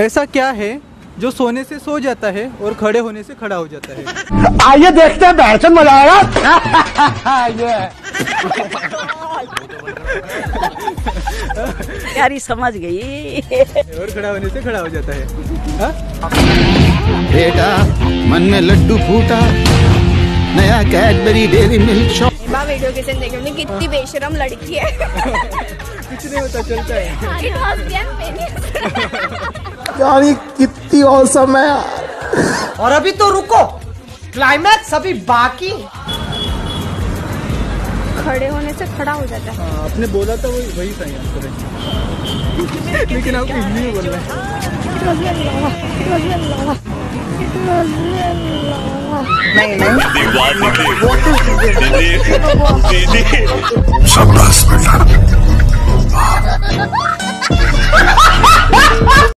ऐसा क्या है जो सोने से सो जाता है और खड़े होने से खड़ा हो जाता है? आइए देखते हैं बैठन मज़ा आएगा। यारी समझ गई। और खड़ा होने से खड़ा हो जाता है। हाँ? बेटा मन में लड्डू फूटा नया Cadbury dairy milk shop. Video किसी देखी हमने कितनी बेशरम लड़की है। कुछ नहीं होता चलता है। यार ये कितनी औसम है। यार और अभी तो रुको। क्लाइमैक्स अभी बाकी। खड़े होने से खड़ा हो जाता है। हाँ, आपने बोला था वही वही आंसर लेकिन आपको हिंदी में बोलना है। शाबाश बेटा